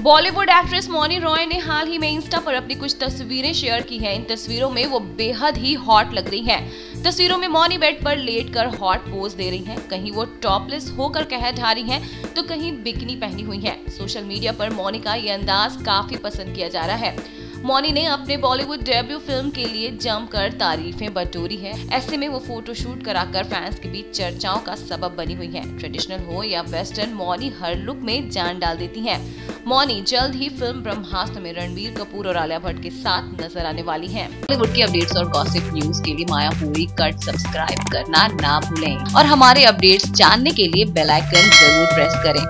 Bollywood actress Mouni Roy ने हाल ही में Insta पर अपनी कुछ तस्वीरें शेयर की हैं। इन तस्वीरों में वो बेहद ही हॉट लग रही हैं। तस्वीरों में मोनी बेड पर लेट कर हॉट पोज दे रही हैं। कहीं वो टॉपलेस होकर कह ढा रही हैं तो कहीं बिकनी पहनी हुई हैं। सोशल मीडिया पर मौनी का ये अंदाज काफ़ी पसंद किया जा रहा है। मौनी ने अपने बॉलीवुड डेब्यू फ़िल्म के लिए जमकर तारीफें बटोरी है। ऐसे में वो फोटोशूट कराकर फैंस के बीच चर्चाओं का सबब बनी हुई है। ट्रेडिशनल हो या वेस्टर्न, मौनी हर लुक में जान डाल देती है। मौनी जल्द ही फ़िल्म ब्रह्मास्त्र में रणबीर कपूर और आलिया भट्ट के साथ नज़र आने वाली हैं। बॉलीवुड की अपडेट्स और गॉसिप न्यूज़ के लिए माया पूरी कट सब्सक्राइब करना ना भूलें। और हमारे अपडेट्स जानने के लिए बेल आइकन ज़रूर प्रेस करें।